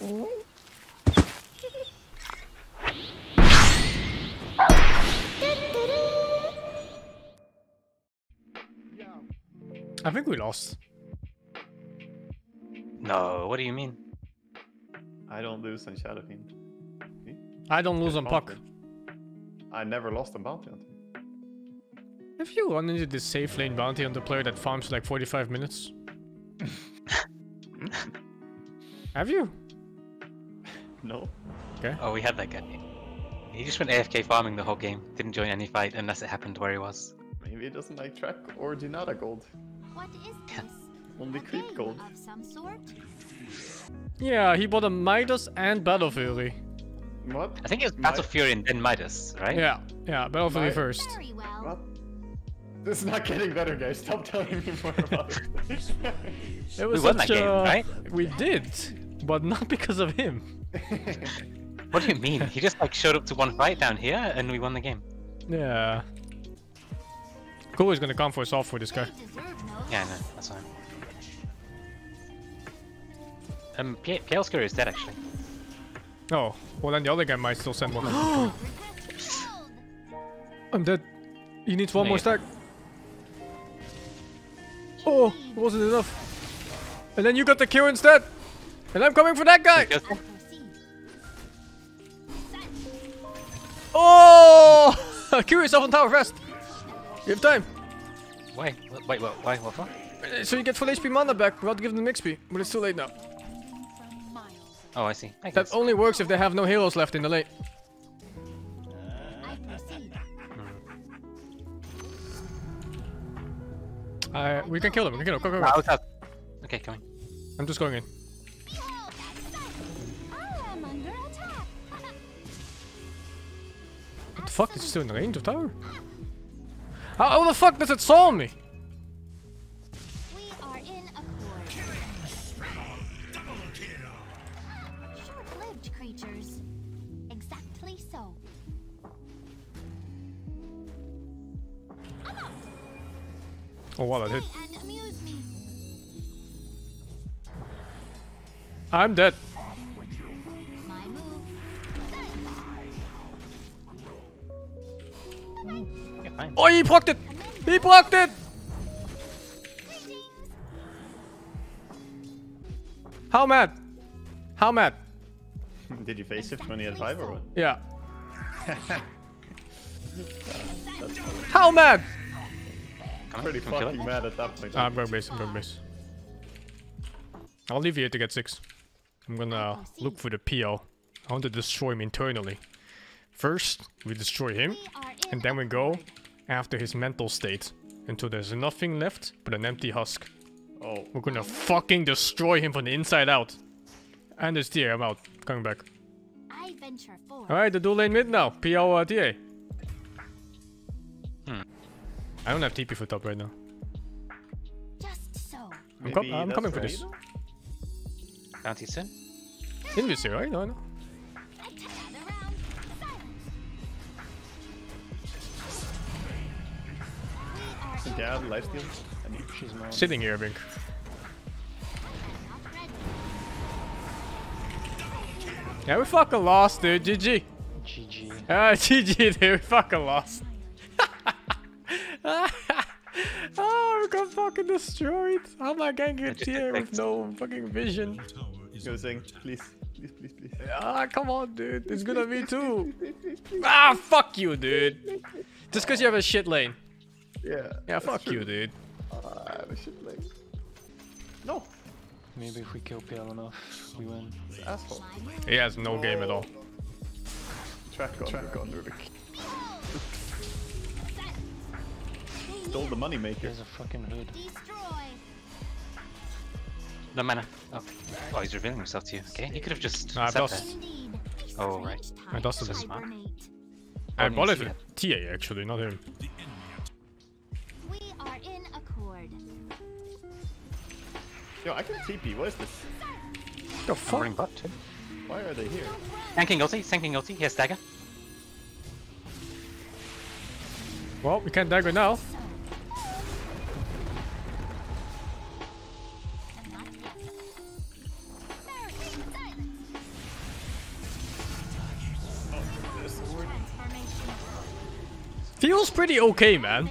I think we lost. No, what do you mean? I don't lose on Shadow Fiend. I don't lose Just on puck. I never lost on Bounty Hunter. Have you run into this safe lane bounty on the player that farms like 45 minutes? Have you? No. Okay. Oh, we had that guy. He just went AFK farming the whole game. Didn't join any fight unless it happened where he was. Maybe he doesn't like track or Jinada gold. What is this? Only A creep game gold. of some sort? Yeah, he bought a Midas and Battle Fury. What? I think it was My- Battle Fury and then Midas, right? Yeah, yeah, Battle Fury first. Very well. What? This is not getting better, guys. Stop telling me more about it. It was won that game, a- right? We did, but not because of him. What do you mean? He just like showed up to one fight down here and we won the game. Yeah. Cool is gonna come for soft for this They guy. deserve no Yeah, no, that's fine. Um, P- PL Scurry is dead actually. Oh, well then the other guy might still send one. I'm dead. He needs one Yeah, more stack. Oh, it wasn't enough. And then you got the kill instead. And I'm coming for that guy. Oh! kill yourself on tower fast. You have time. Wait, wait, wait, what, why, what for? Uh, So you get full HP mana back without giving them XP. But it's too late now. Oh, I see. I That guess. only works if they have no heroes left in the lane. I. Uh, we can kill them. We can kill them. Go, go, go. out, out. Okay, coming. I'm just going in. The fuck? Is still in range of tower? How, the fuck does it saw me? we are in accord. Short-lived creatures. Exactly so. Oh wow, that hit. And amuse me. I'm dead. Yeah. Oh, he blocked it! He blocked it! How mad? How mad? Did you face shift when he had five or what? Yeah. How mad? I'm Pretty Come kill it. fucking mad at that point. Ah, I'm going base, I'm going base. I'll leave you here to get six. I'm gonna look for the PL. I want to destroy him internally. First, we destroy him, We are in and then we go after his mental state. Until there's nothing left but an empty husk. Oh, We're gonna fucking destroy him from the inside out. And there's TA, I'm out. Coming back. I venture forth. Alright, the dual lane mid now. PL uh, TA. Hmm. I don't have TP for top right now. Just so. I'm, com maybe I'm that's coming for this. Bounty soon. Invis right? No, no. Attack steal. I need She's mine. Sitting here, I think. Yeah, we fucking lost, dude. GG. GG. Ah, GG, dude. We fucking lost. oh, we got fucking destroyed. How am I getting I a just tier with no fucking vision? Go sing, please. Please, please, please. Ah, come on, dude. It's gonna be too. Ah, fuck you, dude. Just because you have a shit lane. Yeah. Yeah, fuck you, dude. Uh, I have a shit leg. No, Maybe if we kill PL enough, we win. this asshole. He has no game at all. Track on, track on, Rubik. Stole the money maker. There's a fucking hood. Destroy. No mana. Oh. oh, he's revealing himself to you. Okay, he could have just Nah, I've sat there. Indeed. Oh, right. Strange I times lost to it. I Only bought it if for TA, actually, not him. Yo, I can TP. What is this? The fuck? Butt. Why are they here? Sand King ulti, Sand King ulti. He has dagger. Well, we can't dagger now. Feels pretty okay, man.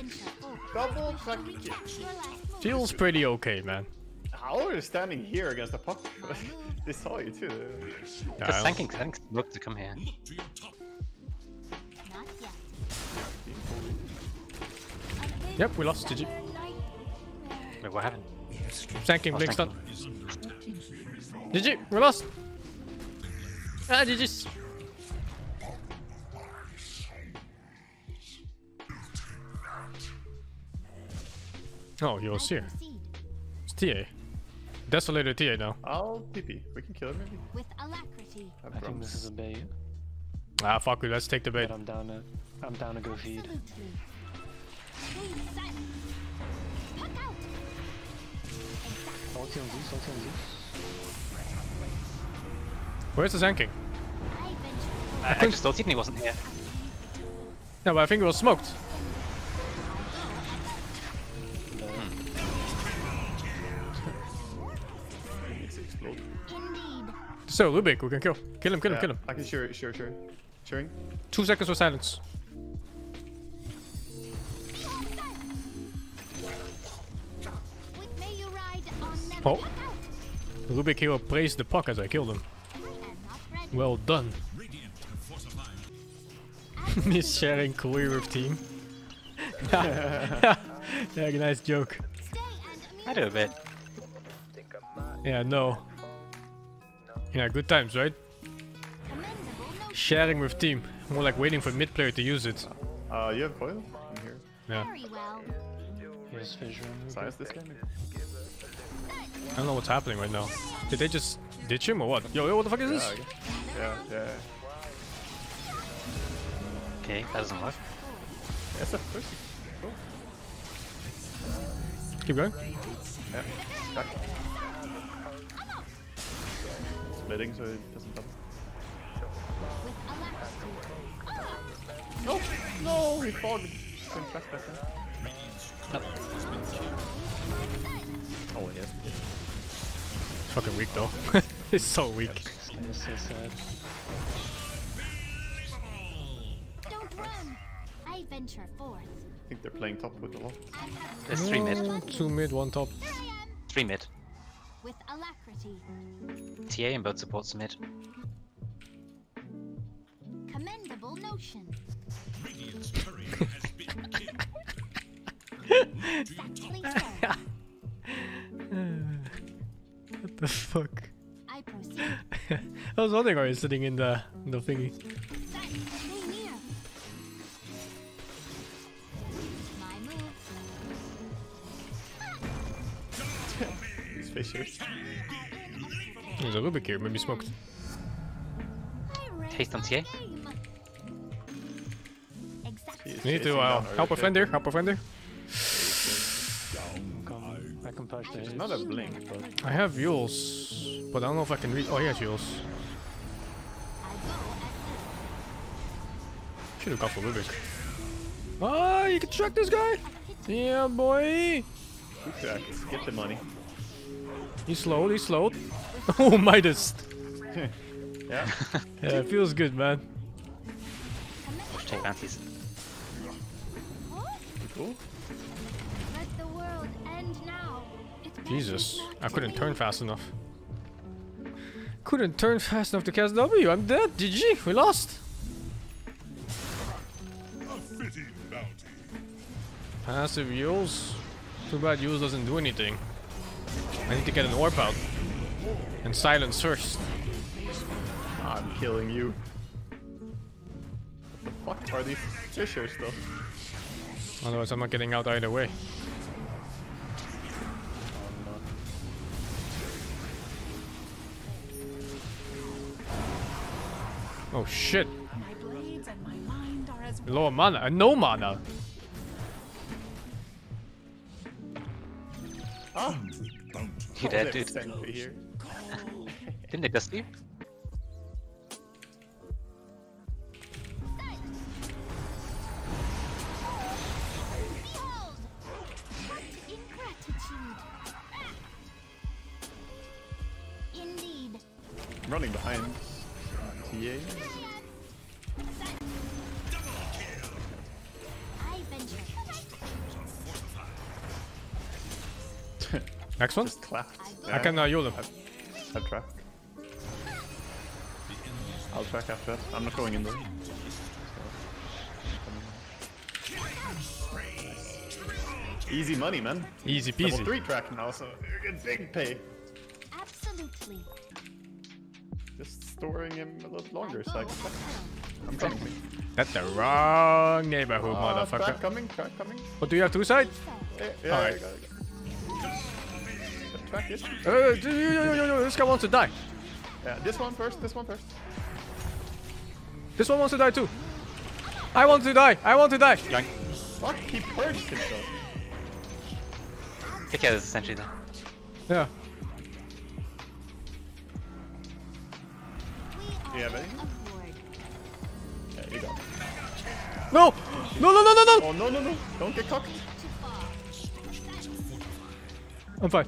Feels pretty okay, man. How are standing here against the puck? they saw you too. Yeah, Because I thanking, thanks, look to come here. Not yet. Yep, we lost GG. Wait, what happened? Thanking Oh, Blink thank stun. GG, we lost. Ah, GG's. Oh, you're here. It's TA. Desolator TA now. I'll PP. We can kill him maybe. with alacrity. I, I think this is a bait, Ah, fuck it, let's take the bait. but I'm down to I'm down to go feed. Absolutely. Please set. Puck out. Ulti on Zeus, ulti on Zeus. Where's the Sand King? I venture I, I just thought he wasn't here. No, but I think it was smoked. He needs to explode. indeed. So, Rubik, we can kill. Kill him, kill him, kill him. I can sure, sure, sure. Cheering. Two seconds for silence. With may you ride on them. Oh. Puck out. Rubik hero praised the puck as I killed him. I am not ready. Well done. He's sharing career with team. yeah, nice joke. I do a bit. Yeah, no. Yeah, good times, right? Sharing with team. More like waiting for mid player to use it. Uh, you have coil? I'm here. Yeah. very well. Here's this game? I don't know what's happening right now. Did they just ditch him or what? Yo, yo, what the fuck is Yeah, this? I guess. yeah, yeah. Okay, that doesn't work. Yes, of course. Cool. Keep going. Yeah. Back. Splitting so it doesn't double. With alacrity. No! No! He fogged. Couldn't track back then. Oh, yes. Fucking weak though. it's so weak. It's so sad. Don't run. I venture forth. I think they're playing top with a lot. I There's three mid. Two mid, one top. Here I am. Three mid. With alacrity. TA and both supports mid. Commendable notion. Exactly so. What the fuck? I proceed. I was wondering why he's sitting in the the thingy. There's a Rubik here, maybe smoked. I Taste on my TA? game. Exactly. He's need to uh, help a Earth friend here. help a friend there. I can push the There's not a blink, but I have Eul's, but I don't know if I can read... Oh, he has Eul's. I go at Should have gone for Rubik. Ah, you can track this guy. Yeah, boy. Get the money. He's slowed, he's slowed. Oh, Midas. Yeah. Yeah, it feels good, man. Watch take bounties. cool. Let the world end now. It Jesus, I couldn't turn fast enough. Couldn't turn fast enough to cast W. I'm dead. GG. We lost. Passive Eul's. Too bad Eul's doesn't do anything. I need to get an orb out. And silence first. I'm killing you. What the fuck are these fishers though? Otherwise, I'm not getting out either way. Oh shit. My blades and my mind are as Low mana. Uh, no mana. You dead, dude. sent me here. Didn't they dust you? Behold! What ingratitude! Indeed. I'm running behind TA. Next one? Just clapped. I can uh, Yule him. I've track. I'll track after that. I'm not going in though. Easy money, man. Easy Level 3 track now, so you get big pay. Absolutely. Just storing him a little longer so I can track. I'm coming. That's the wrong neighborhood, Uh, track motherfucker. coming, track coming. What do you have two side? Yeah, yeah, Alright. I got it. The Track it. Uh, this guy wants to die. Yeah, this one first, this one first. This one wants to die too. I want to die. I want to die. Fuck, he purged himself. Take care of this essentially then. Yeah. Do you have? Yeah, you got it. No. No, no, no, no, no. Oh, no, no, no. Don't get cocked. I'm fine.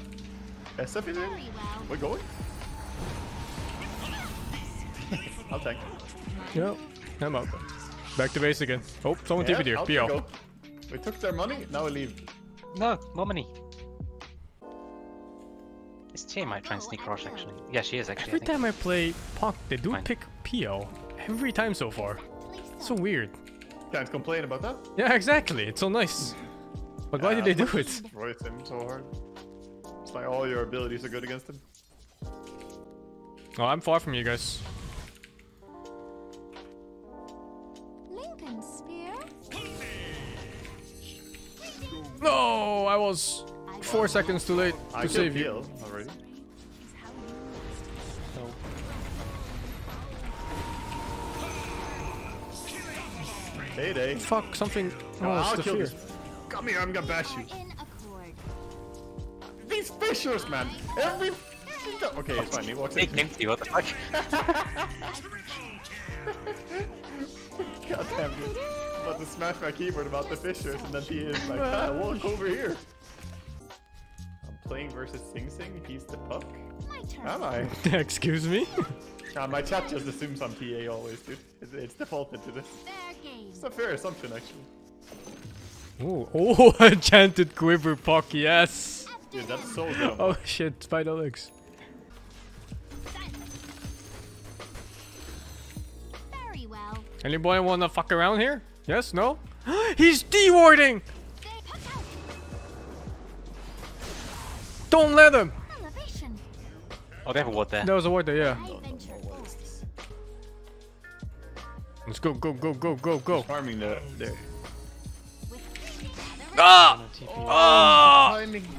SF is in. Very. We're going. I'll tank. Yeah. I'm out. Back to base again. Oh, someone Yeah, TP'd here. out we PO. We took their money, now we leave. No, more money. This team might try and sneak oh, rush actually. Yeah, she is actually. Every I time I play Puck, they do Fine. pick PO. Every time so far. So weird. Can't complain about that. Yeah, exactly. It's so nice. But why did they do it? Destroys him so hard. It's like all your abilities are good against him. Oh, I'm far from you guys. Linken Sphere. No, I was four seconds too late to killed save you. Peel already. No. Payday. Fuck, something. Oh, I'll kill fear. this. Come here, I'm gonna bash you. In fishers, man. Every. Okay, it's fine. He walks They in. came to what the fuck? God damn it. I'm about to smash my keyboard about the fishers, and then he is like, ah, walk over here. I'm playing versus Sing Sing. He's the puck. Am I? Excuse me? Nah, my chat just assumes I'm PA always, dude. It's, it's defaulted to this. It's a fair assumption, actually. Oh, oh, enchanted quiver puck, yes. Dude, that's so dumb. Oh shit, spider legs. Very well. Anybody wanna fuck around here? Yes? No? He's dewarding! They puck out. Don't let him! Elevation. Oh, they have a ward there. There was a word there, yeah. I venture forth. Let's go, go, go, go, go, go. Farming the. there. Ah! No TP.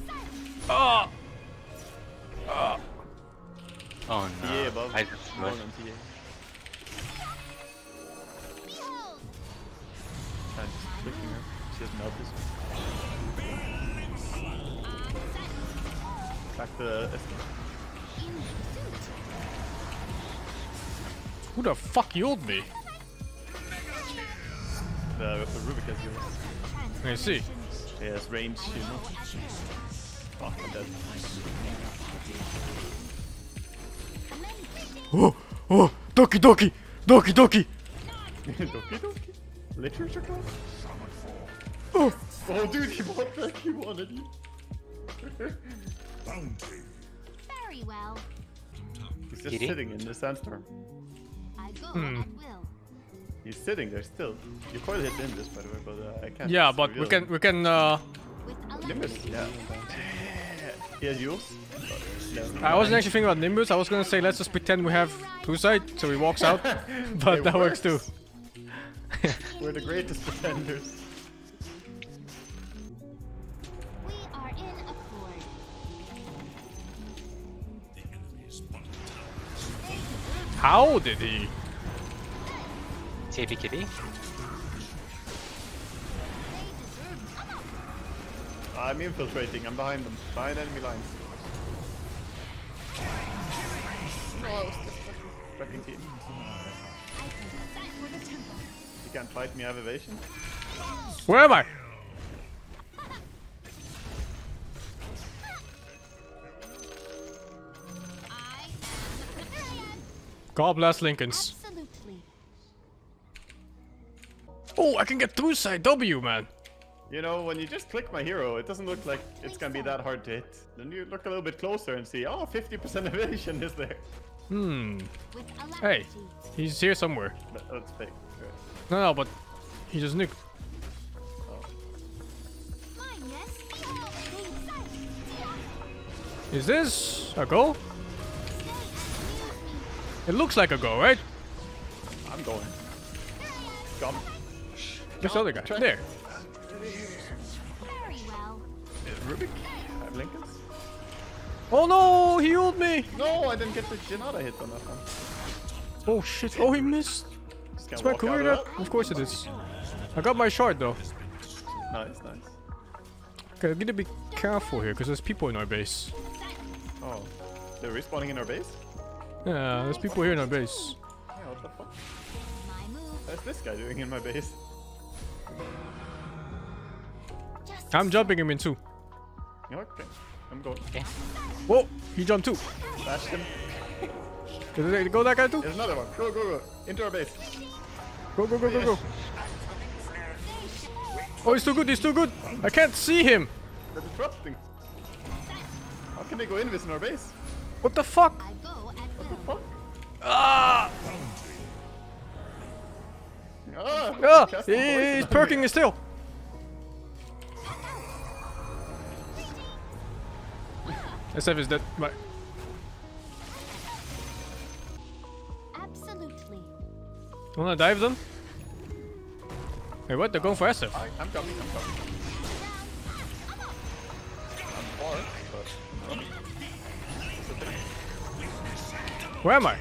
Ah! timing. Ah! Oh no. TA above. I just One on TA. I'm just clicking her. She doesn't know this. Back to the. Who the fuck yelled me? The, the Rubik has you. I see. He has range, you know. Fuck, I'm dead. Oh, oh, Doki Doki! Doki Doki! Doki Doki? Literature class? Oh, Oh, dude, he bought that. He wanted you. Very well. He's just Kitty? sitting in the sandstorm. I go Hmm. at will. He's sitting there still. You probably hit Nimbus, by the way, but uh, I can't. yeah, but we can, we can, uh... Nimbus, elevation. Yeah. He has Eul's. but no. I wasn't actually thinking about Nimbus, I was gonna say let's just pretend we have two side, so he walks out. but It that works too. We're the greatest pretenders. We are in accord. How did he? TP I'm infiltrating. I'm behind them. Behind enemy lines. No, I was just fucking team. You can't fight me, I have evasion. Where am I? I am the pavilion. God bless Linkens. Absolutely. Oh, I can get two side W, man. You know, when you just click my hero, it doesn't look like it's gonna be that hard to hit. Then you look a little bit closer and see, oh, 50% evasion is there. Hmm. Hey, he's here somewhere. But that's fake. Right. No, no, but he just nuked. Mine, yes. Behold, sight. Is this a goal? Stay and amuse me. It looks like a goal, right? I'm going. Come. This other guy. There. Very well. Rubik? I have Linkens? Oh no, he healed me. No, I didn't get the Jinada hit on that one. Oh shit. Oh, he missed. Just It's my career of that? Of course it is. I got my shard though. Nice, nice. Okay, I need to be careful here because there's people in our base. Oh, they're respawning in our base? Yeah, there's people here in our base. Yeah, what the fuck? What's this guy doing in my base? Just I'm jumping him in too. Okay, I'm going. Okay. Whoa, he jumped too. Bashed him. Did it go that guy too? There's another one. Go, go, go. Into our base. Go, go, go, go, go. Oh, he's too good, he's too good. I can't see him. They're disrupting. How can they go invis in our base? What the fuck? I go at will. Fuck. Ah! Ah! Ah! casting He, poison he's perking me. his tail. SF is dead. Bye. Absolutely. Wanna dive them? Wait, what? They're going for SF. I, I'm coming, I'm coming. I'm far, but um, Where am I?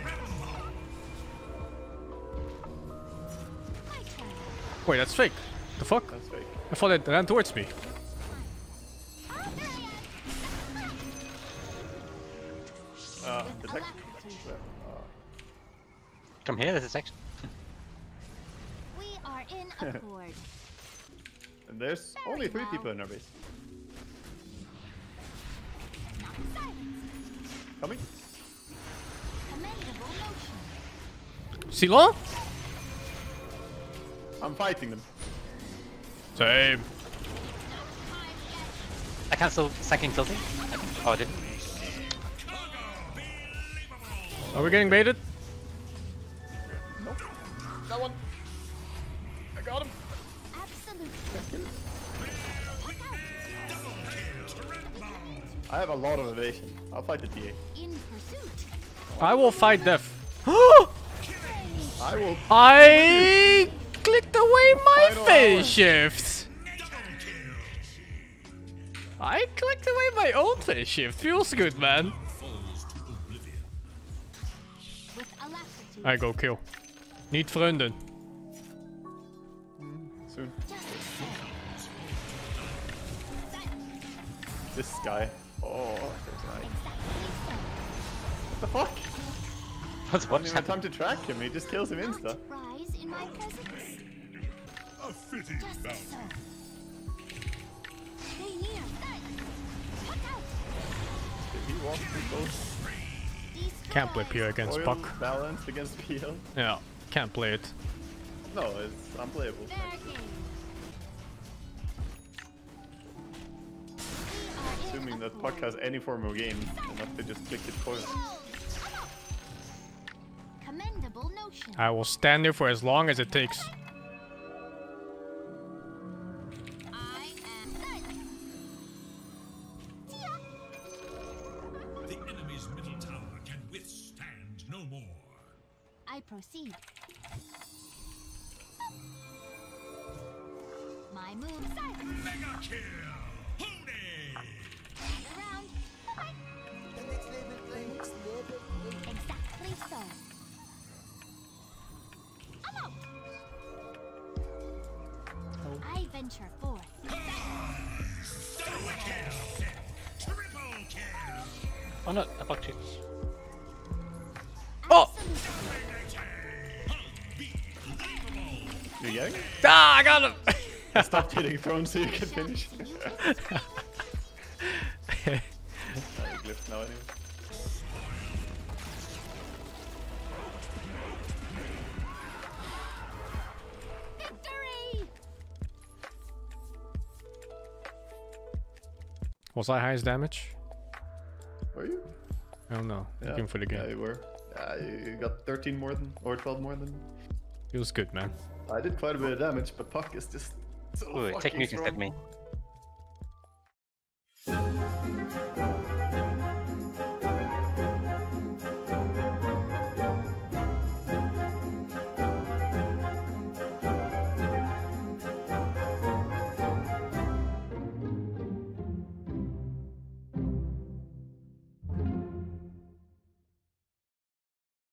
Wait, that's fake. The fuck? That's fake. I thought it ran towards me. Come here, there's a section. We are in accord. And there's only three people in our base. Silence. Coming? Commendable motion. I'm fighting them. Same. I cancel second tilting. Oh, I didn't. Are we getting baited? That one. I got him. Absolutely. I have a lot of evasion. I'll fight the TA. In pursuit. I will fight death. I will. I clicked away my Final phase hour. shift. I clicked away my own phase shift. Feels good, man. I go kill. Niet vrienden. Soon. This guy. Oh, that's nice. What the fuck? What's I what don't even have time to track him. He just kills him insta. Not rise in my presence. Just so. Stay near. Look out. Did he walk too close? Can't play Destroy. PO against Oil Puck. balanced against PL? Yeah, can't play it. No, it's unplayable. Fair game. We are in Assuming that. Puck has any form of game, enough to just click his coil. Commendable. I will stand there for as long as it takes. Venture forth. Triple kill! Oh no, I blocked you. Oh! You getting it? Ah, I got him! Stop hitting thrown so you can finish. Was I highest damage? Were you? I don't know. Yeah. Looking for the game. Yeah, you were. Yeah, you you got 13 more than, or 12 more than. It was good, man. I did quite a bit of damage, but Puck is just so Ooh, fucking nuke instead of strong. me.